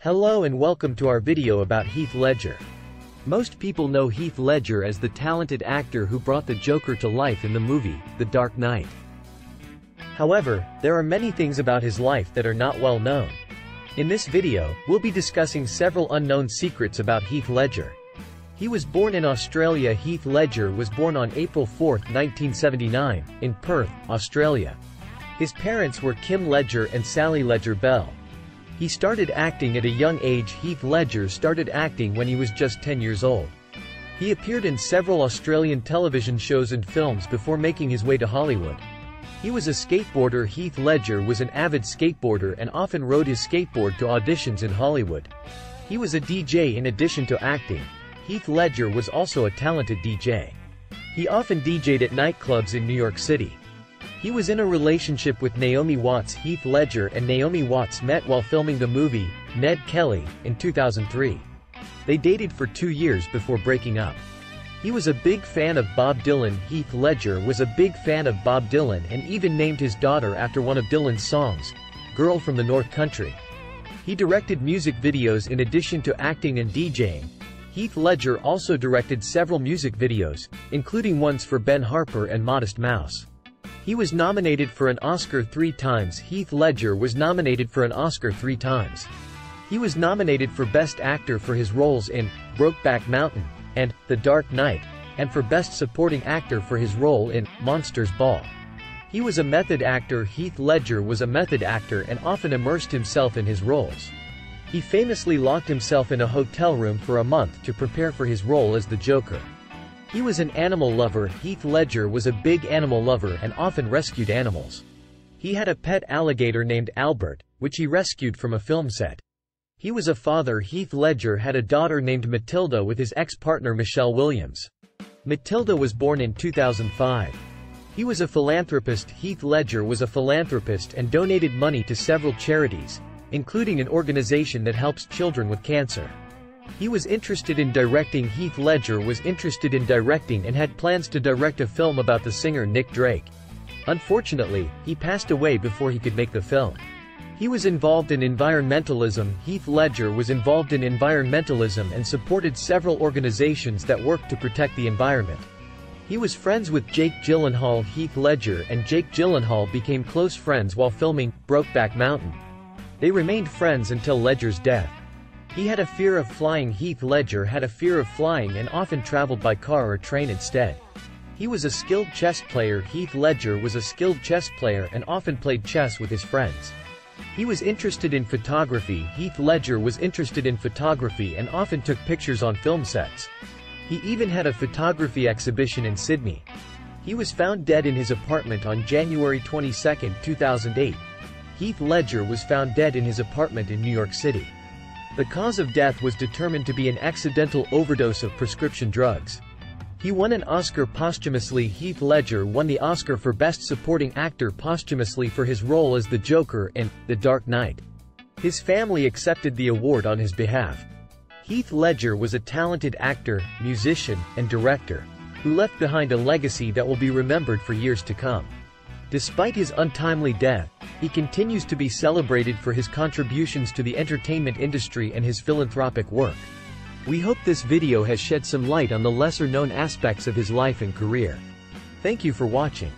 Hello and welcome to our video about Heath Ledger. Most people know Heath Ledger as the talented actor who brought the Joker to life in the movie, The Dark Knight. However, there are many things about his life that are not well known. In this video, we'll be discussing several unknown secrets about Heath Ledger. He was born in Australia Heath Ledger was born on April 4, 1979, in Perth, Australia. His parents were Kim Ledger and Sally Ledger Bell. He started acting at a young age Heath Ledger started acting when he was just 10 years old. He appeared in several Australian television shows and films before making his way to Hollywood. He was a skateboarder Heath Ledger was an avid skateboarder and often rode his skateboard to auditions in Hollywood. He was a DJ in addition to acting. Heath Ledger was also a talented DJ. He often DJed at nightclubs in New York City. He was in a relationship with Naomi Watts Heath Ledger and Naomi Watts met while filming the movie, Ned Kelly, in 2003. They dated for two years before breaking up. He was a big fan of Bob Dylan Heath Ledger was a big fan of Bob Dylan and even named his daughter after one of Dylan's songs, Girl from the North Country. He directed music videos in addition to acting and DJing. Heath Ledger also directed several music videos, including ones for Ben Harper and Modest Mouse. He was nominated for an Oscar three times Heath Ledger was nominated for an Oscar three times. He was nominated for Best Actor for his roles in Brokeback Mountain and The Dark Knight, and for Best Supporting Actor for his role in Monsters Ball. He was a method actor Heath Ledger was a method actor and often immersed himself in his roles. He famously locked himself in a hotel room for a month to prepare for his role as the Joker. He was an animal lover Heath Ledger was a big animal lover and often rescued animals. He had a pet alligator named Albert, which he rescued from a film set. He was a father Heath Ledger had a daughter named Matilda with his ex-partner Michelle Williams. Matilda was born in 2005. He was a philanthropist Heath Ledger was a philanthropist and donated money to several charities, including an organization that helps children with cancer. He was interested in directing Heath Ledger was interested in directing and had plans to direct a film about the singer Nick Drake. Unfortunately, he passed away before he could make the film. He was involved in environmentalism Heath Ledger was involved in environmentalism and supported several organizations that worked to protect the environment. He was friends with Jake Gyllenhaal Heath Ledger and Jake Gyllenhaal became close friends while filming Brokeback Mountain. They remained friends until Ledger's death. He had a fear of flying Heath Ledger had a fear of flying and often traveled by car or train instead. He was a skilled chess player Heath Ledger was a skilled chess player and often played chess with his friends. He was interested in photography Heath Ledger was interested in photography and often took pictures on film sets. He even had a photography exhibition in Sydney. He was found dead in his apartment on January 22, 2008. Heath Ledger was found dead in his apartment in New York City. The cause of death was determined to be an accidental overdose of prescription drugs. He won an Oscar posthumously Heath Ledger won the Oscar for Best Supporting Actor posthumously for his role as the Joker in The Dark Knight. His family accepted the award on his behalf. Heath Ledger was a talented actor, musician, and director, who left behind a legacy that will be remembered for years to come. Despite his untimely death, he continues to be celebrated for his contributions to the entertainment industry and his philanthropic work. We hope this video has shed some light on the lesser-known aspects of his life and career. Thank you for watching.